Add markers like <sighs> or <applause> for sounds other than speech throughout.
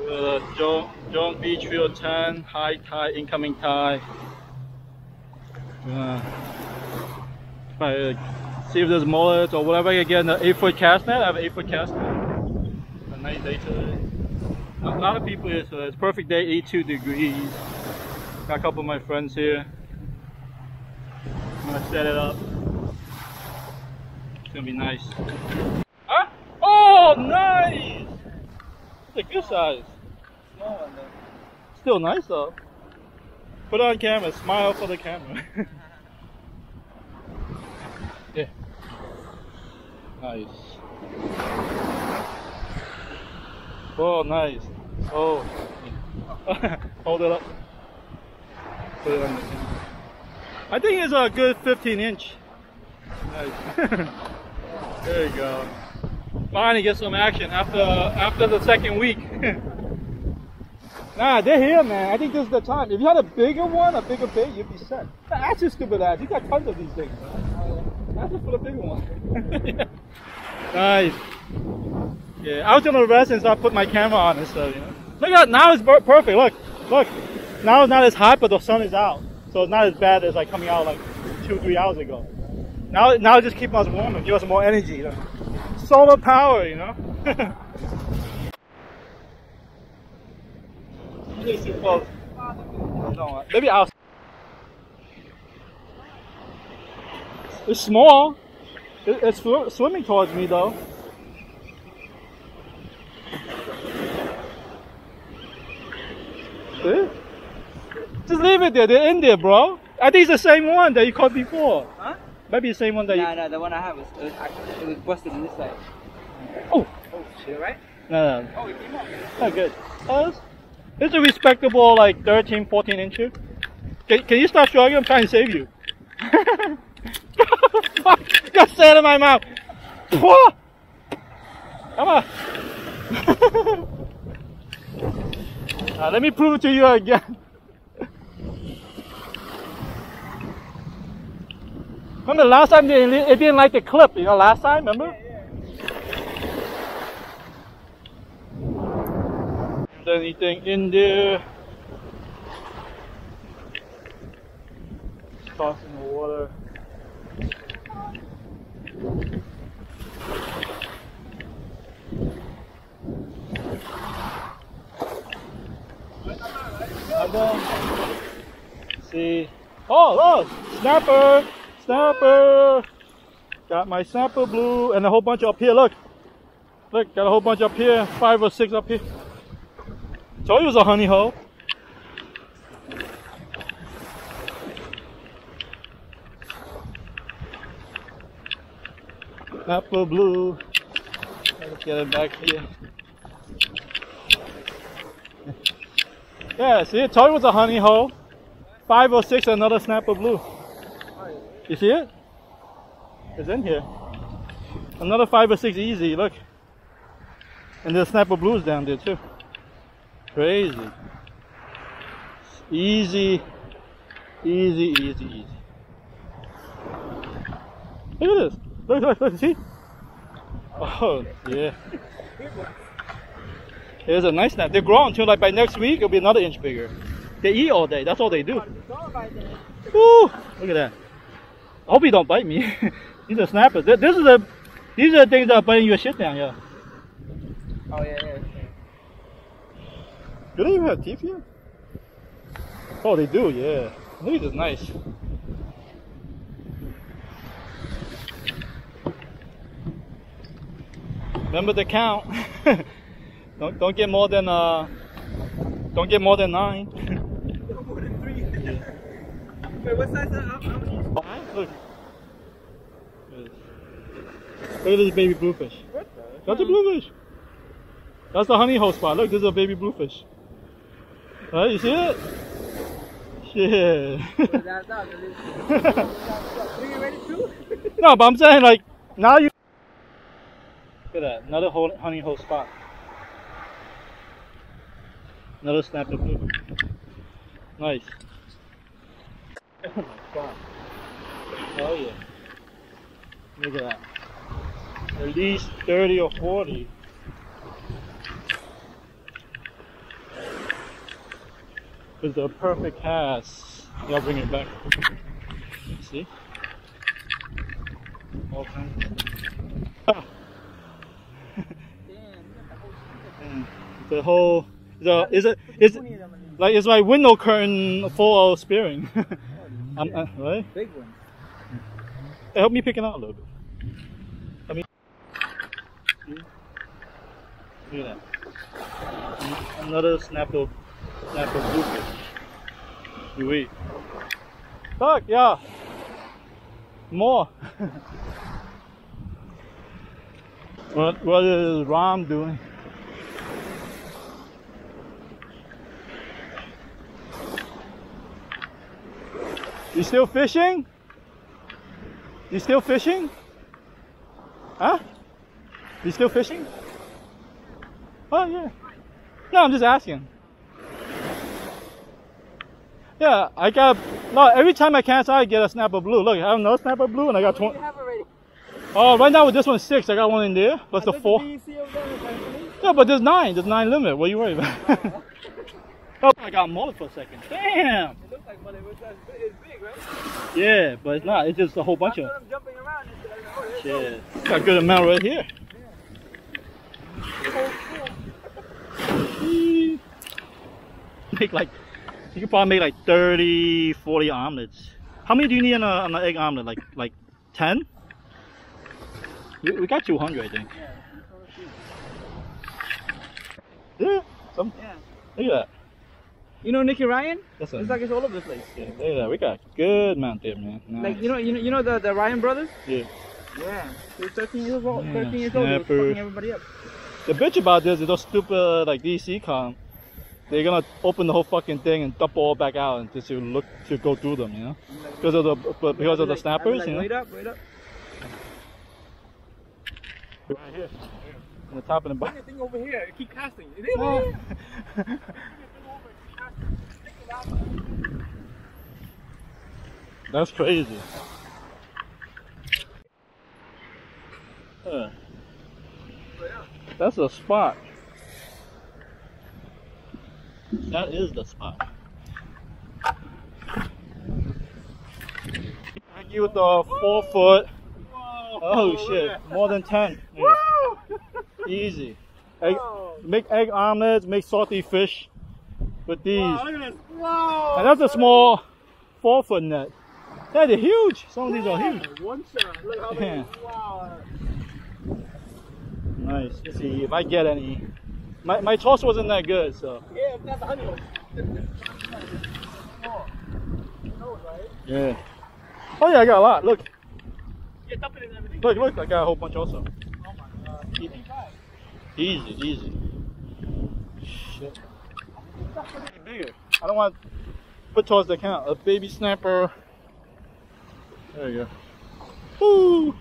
Uh, Jones Beach Field 10, high tide, incoming tide. Uh, try to see if there's mullets or whatever I get the 8 foot cast net. I have an 8 foot cast net. A nice day today. A lot of people here, so it's perfect day, 82 degrees. Got a couple of my friends here. I'm gonna set it up. It's gonna be nice. Huh? Oh, nice! It's a good size. Still nice though. Put on camera. Smile for the camera. <laughs> yeah. Nice. Oh, nice. Oh. <laughs> Hold it up. Put it on the camera. I think it's a good 15 inch. Nice. <laughs> there you go. Finally get some action after after the second week. <laughs> nah, they're here, man. I think this is the time. If you had a bigger one, a bigger bait, you'd be set. That's just stupid ass. You got tons of these things. That's just for the bigger one. <laughs> nice. Yeah, I was gonna rest and start put my camera on and stuff. You know. Look at now it's perfect. Look, look. Now it's not as hot, but the sun is out, so it's not as bad as like coming out like two, three hours ago. Now, now just keep us warm and give us more energy. You know? Solar power, you know. <laughs> Maybe I'll. It's small. It's swimming towards me though. See? Just leave it there. They're in there, bro. I think it's the same one that you caught before. Maybe the same one that no, you. No, the one I have was it was, it was busted on this side. Oh. Oh, shit, right? No, no. Oh, it came up. Oh, good. Oh, it's, a respectable like 13, 14 inches. Can, can you stop showing? I'm trying to save you. <laughs> Fuck! Got sand in my mouth. Come on. <laughs> uh, let me prove it to you again. Remember the last time it didn't like the clip, you know, last time, remember? Anything in there? Tossing the water. See. Oh, look! snapper! Snapper! Got my snapper blue and a whole bunch up here. Look. Look, got a whole bunch up here. Five or six up here. Told you it was a honey hole. Snapper blue. Let's get it back here. Yeah, see, I told you it was a honey hole. Five or six, another snapper blue. You see it? It's in here. Another five or six easy, look. And there's snapper blues down there too. Crazy. Easy, easy, easy, easy. Look at this. Look, look, look, see? Oh, yeah. Here's a nice snap. They grow until like by next week, it'll be another inch bigger. They eat all day. That's all they do. Woo! Look at that. I hope you don't bite me. <laughs> these are snappers. This is the, these are the things that are biting your shit down yeah. Oh yeah, yeah. Do they even have teeth here? Oh, they do. Yeah. Look at this, nice. Remember the count. <laughs> don't don't get more than uh. Don't get more than nine. <laughs> more than three. Wait, what size? How, how many? Look. Look at this baby bluefish. That's a bluefish. That's the honey hole spot. Look, this is a baby bluefish. Right, you see it? Shit. <laughs> No, but I'm saying like now you. Look at that, another honey hole spot. Another snapper blue. Nice. <laughs> Oh my god. Oh yeah. Look at that. At least 30 or 40. It's a perfect cast. I'll bring it back. See? All kinds. Ah. <laughs> Mm. the whole the is it is it like it's like window curtain full of spearing. <laughs> I'm, uh, right? Big one. Help me pick it out a little bit. Me. Look at that. Another snapper, snapper bluefish. You wait. Fuck, yeah. More. <laughs> what, what is Ram doing? You still fishing? You still fishing? Huh? You still fishing? Oh yeah. No, I'm just asking. Yeah, I got no. Every time I cast, I get a snapper blue. Look, I have another snapper blue, and I got You twenty. have already. Oh, right now with this one six, I got one in there. But the I four. The DEC over there was actually- Yeah, but there's nine. There's nine limit. What are you worried about? <laughs> oh, I got more for a second. Damn. It looks like, but was uh, it's big, right? Yeah, but it's not. It's just a whole bunch of. them jumping around. Said, oh, Yeah, got a good amount right here. <laughs> Make like, you could probably make like 30, 40 omelets. How many do you need on, a, on an egg omelet? Like, like 10? We, we got 200, I think. Yeah, some, Yeah. look at that. You know Nicky Ryan? That's a, It's like it's all over the place. yeah, look at that. We got good amount there, man. Nice. Like you know, you know, you know the, the Ryan brothers? Yeah. Yeah. He was 13 years old. Yeah, 13 years old. He was fucking everybody up. The bitch about this is those stupid like DC com. They're gonna open the whole fucking thing and dump all back out and just to look to go through them, you know, because of the but because of the snappers, like, you know. Wait up, wait up. Right here, on the top and the bottom. Thing over here. Keep casting. It is Oh. over here. Bring the thing over and keep casting. Stick it out. That's crazy. Huh. That's a spot. That is the spot. Thank you with the four foot. Oh shit, more than ten. <laughs> Easy. Egg, make egg omelets, make salty fish with these. Wow, look at this. Wow. And that's a small four foot net. That is huge. Some of these are huge. One shot. Look how many. Wow. Nice. Let's see if I get any. My, my toss wasn't that good, so. Yeah, that's a honey one. Oh. You know it, right? Yeah. Oh yeah, I got a lot. Look, Yeah, dump it in everything. look, look. I got a whole bunch also. Oh my god. Easy, easy. easy. Shit. Bigger. I don't want to put towards the count. A baby snapper. There you go. Woo!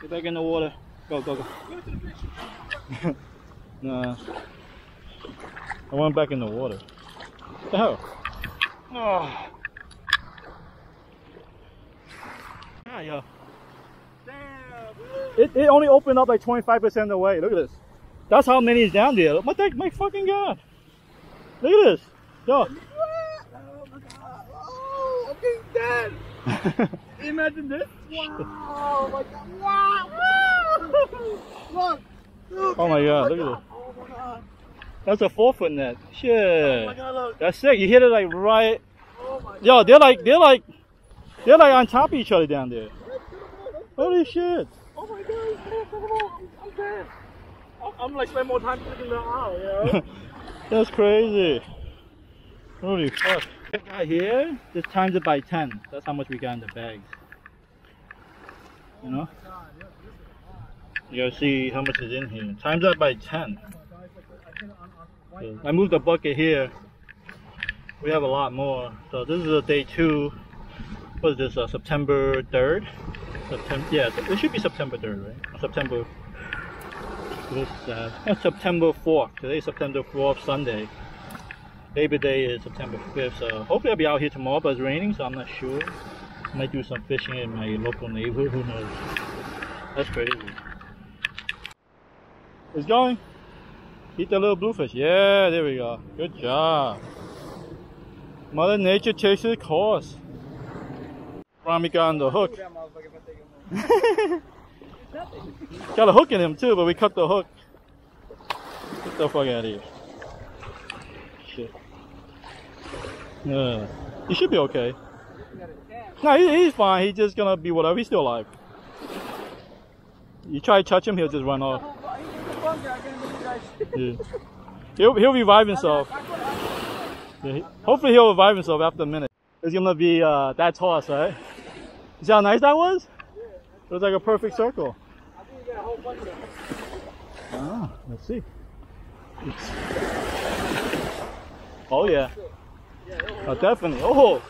Get back in the water. Go, go, go. Give it to the fish. Nah. I went back in the water. What the hell? Ah. Oh. Yeah, yeah. Damn. It, it only opened up like 25% of the way. Look at this. That's how many is down there. My, that, my fucking god. Look at this. Yo. Oh my god. Oh, I'm getting dead. <laughs> Imagine this. <laughs> Wow. Oh my god. Wow. Look. Look. oh my god, look at this. Oh my god. That's a four foot net. Oh Shit. my god, look. That's sick. You hit it like right. Oh my god. Yo, they're like, they're like, they're like on top of each other down there. Holy shit. Oh my god. I'm dead. I'm- I'm like spend more time clicking the eye, you <laughs> know? That's crazy. Holy fuck. That guy here, just times it by 10. That's how much we got in the bags. You know? Oh You gotta see how much is in here. Times that by 10. So I moved the bucket here. We have a lot more. So this is a day two. What is this? Uh, September 3rd? September, yeah, it should be September 3rd, right? September. Uh, September 4th. Today is September 4th, Sunday. Labor Day is September 5th. So hopefully I'll be out here tomorrow, but it's raining, so I'm not sure. Might do some fishing in my local neighborhood. Who knows? That's crazy. It's going. Eat the little bluefish. Yeah, there we go. Good job. Mother Nature takes its course. Rami got on the hook. That motherfucker if I take him home. Got a hook in him too, but we cut the hook. Get the fuck out of here. Shit. Yeah. He should be okay. You got a cat. No, he, he's fine. He's just gonna be whatever. He's still alive. You try to touch him, he'll just run off. Yeah. He'll, he'll revive himself. Yeah, he- hopefully he'll revive himself after a minute. It's gonna be uh, that toss, right? You see how nice that was? It was like a perfect circle. Ah, let's see. It's- Oh yeah. Oh, definitely. Oh,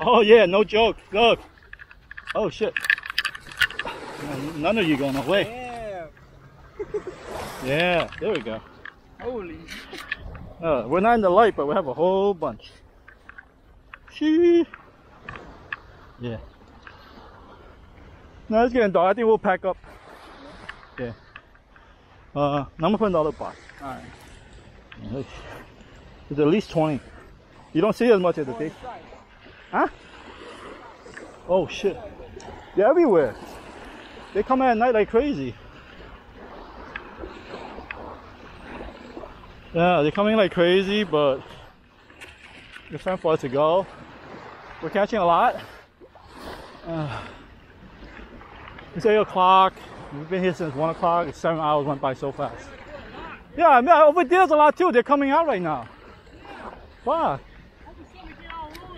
oh yeah. No joke. Look. Oh shit. None of you going away. <laughs> Yeah. There we go. Holy. Uh, we're not in the light, but we have a whole bunch. She. Yeah. No, it's getting dark. I think we'll pack up. Yeah. Uh, I'm gonna put another box. Alright. There's at least 20. You don't see as much as the day. Huh? Oh shit. They're everywhere. They come at night like crazy. Yeah, they're coming like crazy, but it's time for us to go. We're catching a lot. Uh, it's 8 o'clock. We've been here since 1 o'clock. 7 hours went by so fast. Yeah, I mean, over there's a lot too. They're coming out right now. Fuck.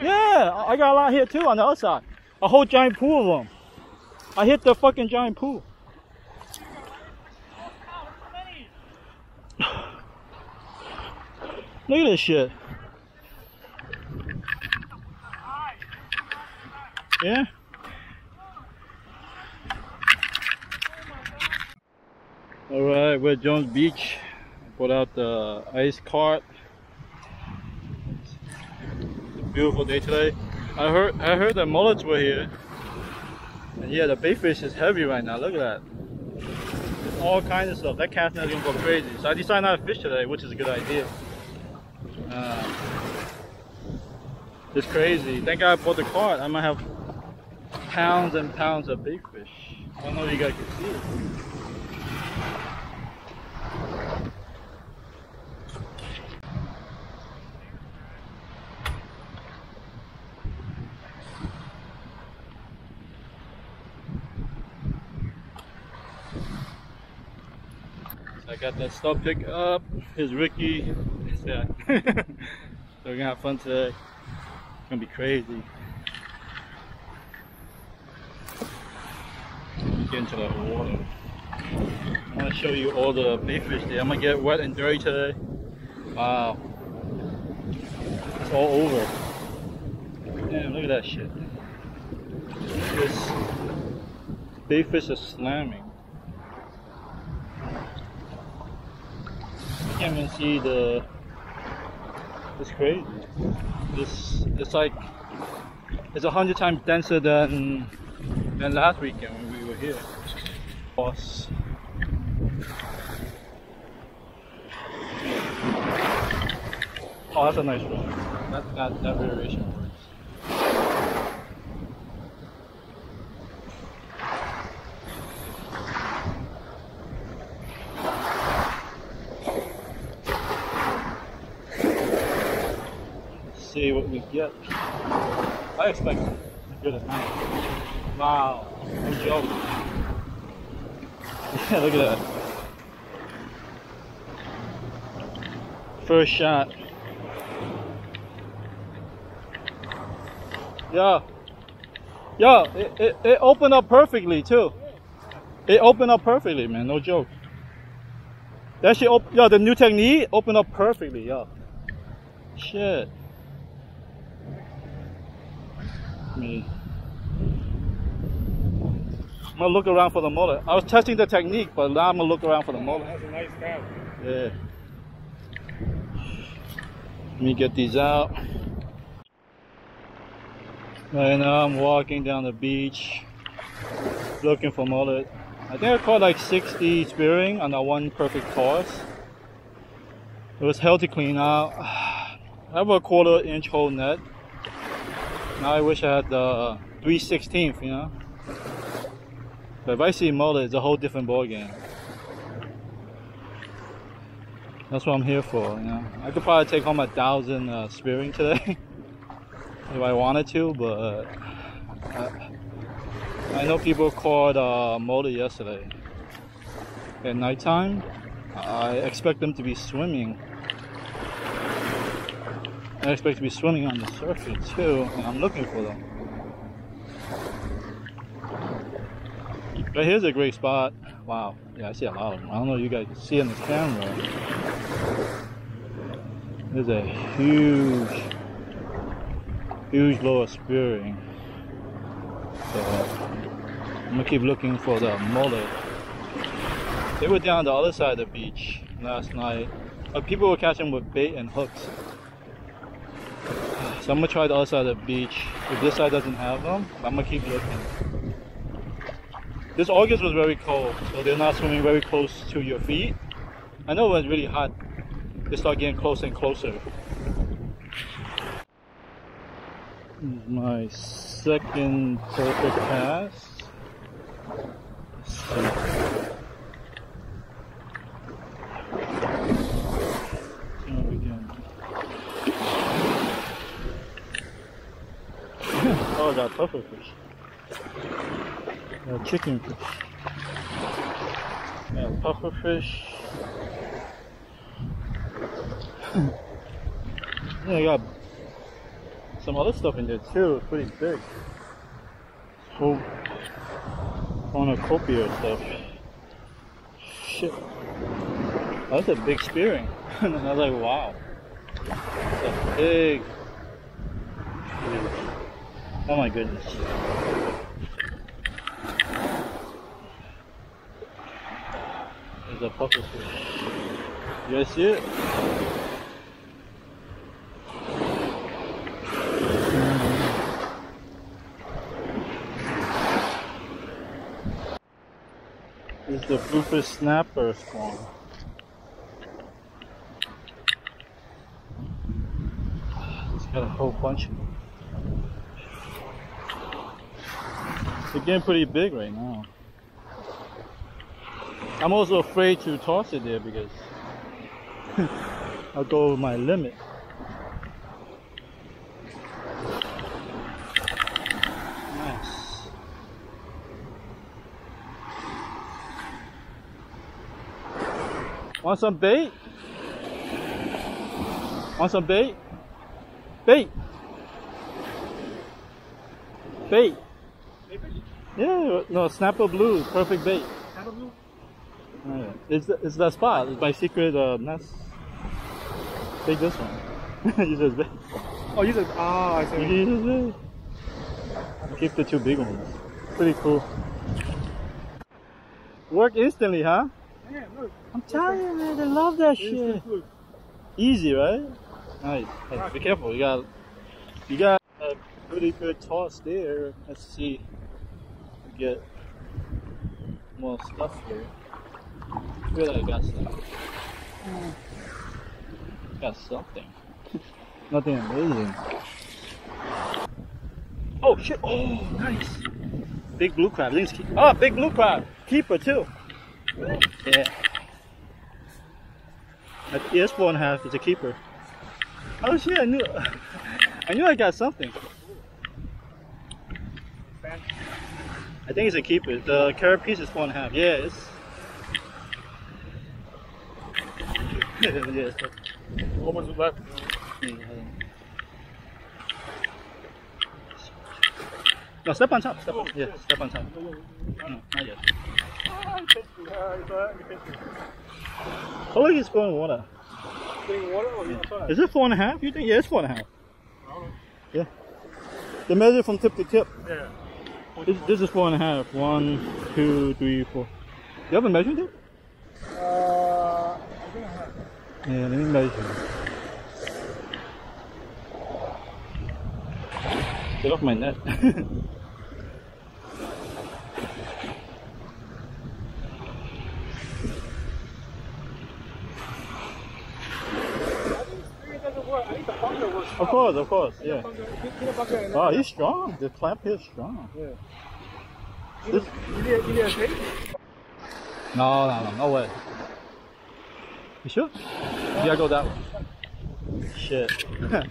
Yeah, I got a lot here too on the other side. A whole giant pool of them. I hit the fucking giant pool. Look at this shit. Yeah? Alright, we're at Jones Beach. Put out the ice cart. Beautiful day today. I heard I heard that mullets were here. And yeah, the bait fish is heavy right now. Look at that. All kinds of stuff. That cast net gonna go crazy. So I decided not to fish today, which is a good idea. Uh, it's crazy. Thank God I bought the cart. I might have pounds and pounds of big fish. I don't know if you guys can see it. I got that stuff pick up. Here's Ricky. Yeah. <laughs> so we're gonna have fun today. It's gonna be crazy. Get into the water. I wanna show you all the bait fish there. I'm gonna get wet and dirty today. Wow. It's all over. Damn, look at that shit. This bait fish is slamming. I can't even see the. It's crazy. This it's like it's a hundred times denser than than last weekend when we were here. Boss. Oh, that's a nice one. That that that variation works. See what we get. I expect good as. Wow, no joke. Yeah, look at that. First shot. Yeah. Yeah, it, it, it opened up perfectly too. It opened up perfectly, man, no joke. That shit, op- yeah, the new technique opened up perfectly, yeah. Shit. Me. I'm gonna look around for the mullet. I was testing the technique, but now I'm gonna look around for the mullet. That's a nice. Yeah. Let me get these out. Right now I'm walking down the beach looking for mullet. I think I caught like 60 spearing on that one perfect toss. It was hell to clean out. I <sighs> have a quarter inch hole net. Now I wish I had the 3 16th, you know? But if I see mullet, it's a whole different ball game. That's what I'm here for, you know? I could probably take home a thousand uh, spearing today. <laughs> if I wanted to, but uh, I know people caught uh, mullet yesterday. At nighttime, I expect them to be swimming. I expect to be swimming on the surface too, and I'm looking for them. But here's a great spot. Wow, yeah, I see a lot of them. I don't know if you guys can see in this camera. There's a huge, huge lower spearing. So I'm gonna keep looking for the mullet. They were down the other side of the beach last night. But people were catching with bait and hooks. So I'm gonna try the other side of the beach. If this side doesn't have them, I'm gonna keep looking. This August was very cold, so they're not swimming very close to your feet. I know when it's really hot, they start getting closer and closer. My second perfect pass. Let's see. See what we can- I puffer fish. Uh, chicken fish. Yeah, puffer fish. <laughs> yeah, I got some other stuff in there too. It's pretty big. Whole cornucopia stuff. Shit. That's a big spearing. <laughs> and I was like, wow. That's a big. Oh my goodness. There's a puffer fish. You guys see it? The bluefish snapper spawn. It's got a whole bunch of them. They're getting pretty big right now. I'm also afraid to toss it there because <laughs> I'll go over my limit. Want some bait? Want some bait? Bait! Bait! Yeah, no, snapper blue, perfect bait. Snapper Oh, yeah. It's, it's that spot. It's my secret uh, nest. Take this one. Use this big. Oh, you said, ah, I see. Use this big. Keep the two big ones. Pretty cool. Work instantly, huh? Yeah, look. I'm telling you, man. I love that shit. Easy, right? Nice. Hey, be careful. You got, you got a pretty good toss there. Let's see. Get more stuff here. I feel like I got some. Hmm. Got something. <laughs> Nothing amazing. Oh shit! Oh, nice. Big blue crab. Keep- oh, big blue crab. Keeper too. Yeah. At yes, four and a half is a keeper. Oh shit! I knew. <laughs> I knew I got something. I think it's a keeper. The carapace is four and a half. Yeah, it's. <laughs> yeah, it's How much is left? No, step on top. Step on. Yeah, step on top. No, not yet. Ah, you think- you thought- you think- How long is going water? Getting water or you? Is it four and a half? You think? Yeah, it's four and a half. I don't know. Yeah. They measure from tip to tip. Yeah. This, this is four and a half. One, two, three, four. You haven't measured it? Uh, I think I have. Yeah, let me measure. Get off my net. <laughs> I think spirit doesn't work. I need the partner was Of course, of course, yeah. yeah. Oh, he's strong. The clamp here is strong. Yeah. This, You need, you a tape? no, no, no, no way. You sure? You gotta go that way. Shit. <laughs>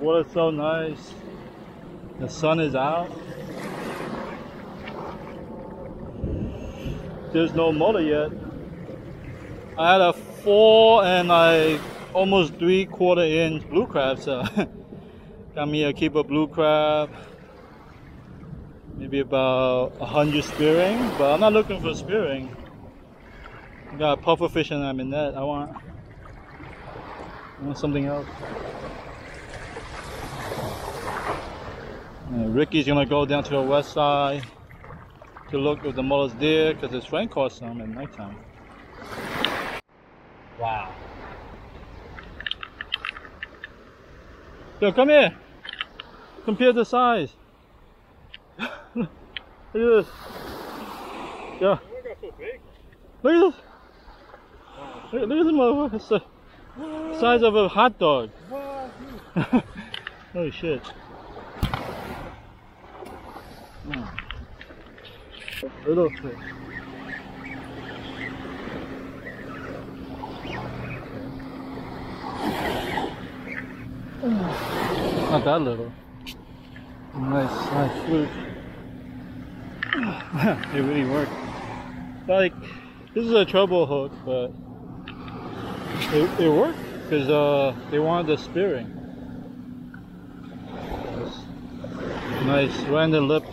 Water's so nice. The sun is out. There's no motor yet. I had a four and I almost three quarter inch blue crab, so <laughs> got me a keeper blue crab. Maybe about a hundred spearing, but I'm not looking for spearing. Got puffer fish and I'm in that. I want, I want something else. Uh, Ricky's gonna go down to the west side to look if the mullet's there because his friend caught some at nighttime. Wow. Yo, come here. Compare the size. <laughs> look at this. Yeah. Look at this. Look, at this motherfucker. It's the size of a hot dog. <laughs> Holy shit. Mm. Little fish. Not that little. Nice, nice fluke. <laughs> it really worked. Like, this is a treble hook, but it, it worked because uh, they wanted the spearing. Nice, the lip.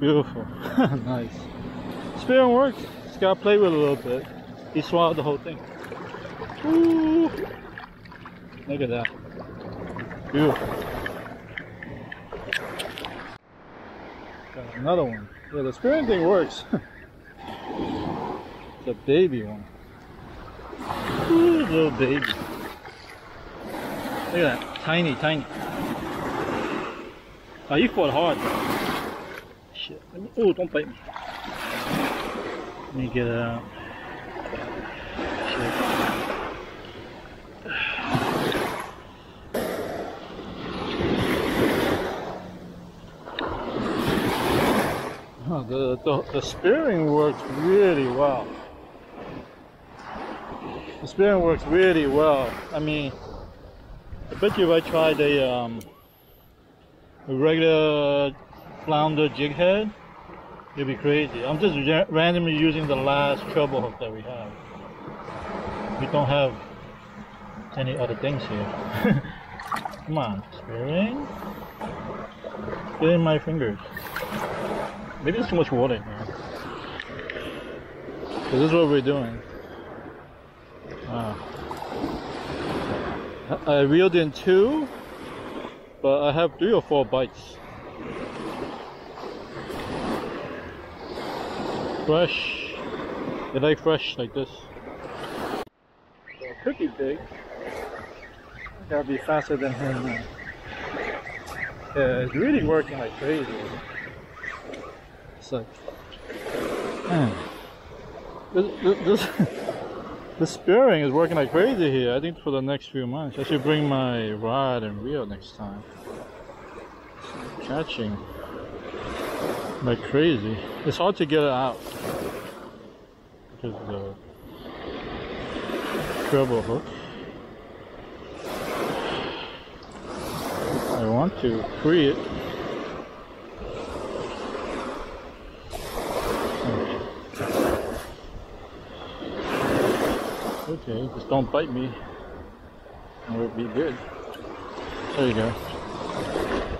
Beautiful. <laughs> nice. Spearing worked. Just gotta play with it a little bit. He swallowed the whole thing. Ooh. Look at that. Beautiful. Got another one. Yeah, the spearing thing works. <laughs> it's a baby one. Ooh, little baby. Look at that. Tiny, tiny. Oh, you fought hard. Shit. Oh, don't bite me. Let me get it out. The, the, the spearing works really well. The spearing works really well. I mean, I bet you if I tried a, um, a regular flounder jig head, it'd be crazy. I'm just ra- randomly using the last treble hook that we have. We don't have any other things here. <laughs> Come on, spearing. Get in my fingers. Maybe there's too much water in here. This is what we're doing. Uh, I reeled in two, but I have three or four bites. Fresh. They like fresh like this. So pretty big. Gotta be faster than him. Yeah, it's really working like crazy. It's like, man, this, this, the <laughs> spearing is working like crazy here. I think for the next few months, I should bring my rod and reel next time. Catching like crazy. It's hard to get it out because the treble hook. I want to free it. Okay, just don't bite me. And we'll be good. There you go.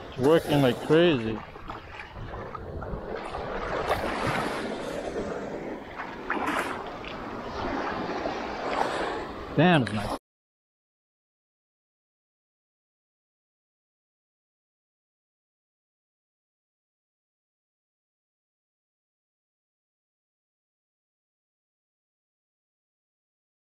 It's working like crazy. Damn, it's nice.